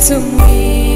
to me.